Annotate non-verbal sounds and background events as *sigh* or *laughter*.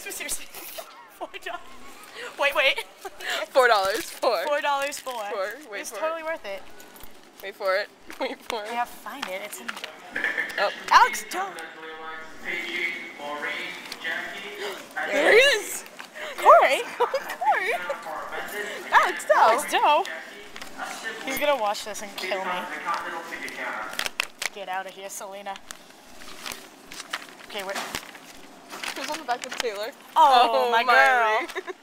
this was seriously *laughs* four dollars. Wait, wait. Four dollars. Four. Four dollars for. Four. Wait it's for totally it. worth it. Wait for it. *laughs* Wait for it. Yeah, find it. It's in. Oh, Alex, don't. there he is. Corey. *laughs* Corey. Alex, no. Alex, Doe. He's gonna watch this and kill me. Get out of here, Selena. Okay, wait. Who's on the back Taylor? Oh, oh, my girl. Miley. Corey. *laughs*